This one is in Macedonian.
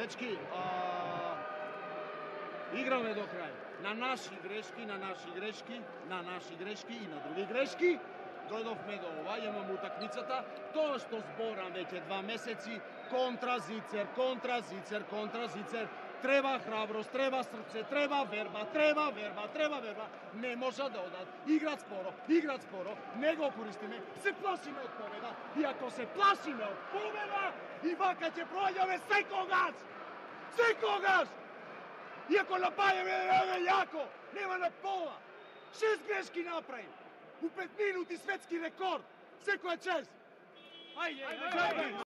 Дечки, а, играме до крај. На наши грешки, на наши грешки, на наши грешки и на други грешки. Дојдовме до ова, утакмицата. Тоа што зборам веќе два месеци, контра Зицер, контра Зицер, контра Зицер. Треба храброст, треба срце, треба верба, треба верба, треба верба. Не може да одат. Играт споро, играт споро, не го користиме, се плашиме од победа. И ако се плашиме од победа, и вака ќе проаѓаме секогаш! Секогаш! Иако напаѓаме еве јако, нема на пола. Шест грешки направим. У пет минути светски рекорд. Секоја чест. Ајде, ајде. ајде.